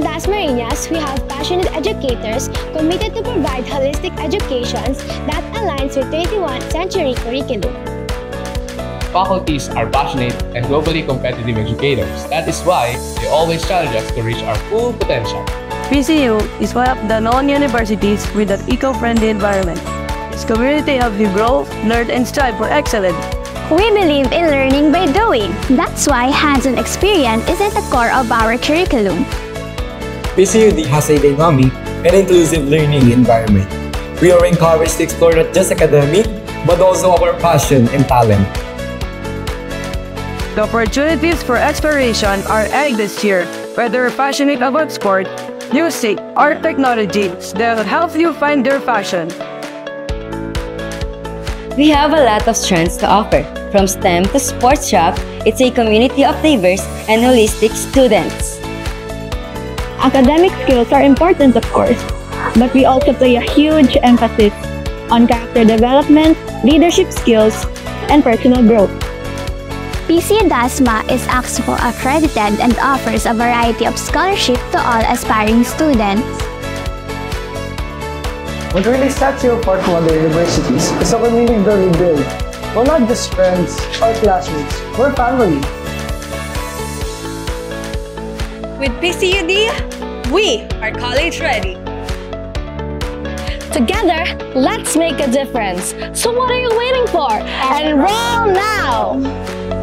because we have passionate educators committed to provide holistic educations that aligns with 21st century curriculum. Faculties are passionate and globally competitive educators. That is why they always challenge us to reach our full potential. PCU is one of the known universities with an eco-friendly environment. Its community helps you grow, learn, and strive for excellence. We believe in learning by doing. That's why hands-on experience is at the core of our curriculum. PCUD has a dynamic and inclusive learning environment. We are encouraged to explore not just academic, but also our passion and talent. The opportunities for exploration are endless here, whether you're passionate about sport, music, or technology, they'll help you find your passion. We have a lot of strengths to offer. From STEM to sports shop, it's a community of diverse and holistic students. Academic skills are important, of course, but we also play a huge emphasis on character development, leadership skills, and personal growth. PCU DASMA is AXPO accredited and offers a variety of scholarships to all aspiring students. What really sets you apart from other universities is a community that we build. We're not just friends or classmates, we're family. With PCUD, we are college ready. Together, let's make a difference. So what are you waiting for? Enroll now!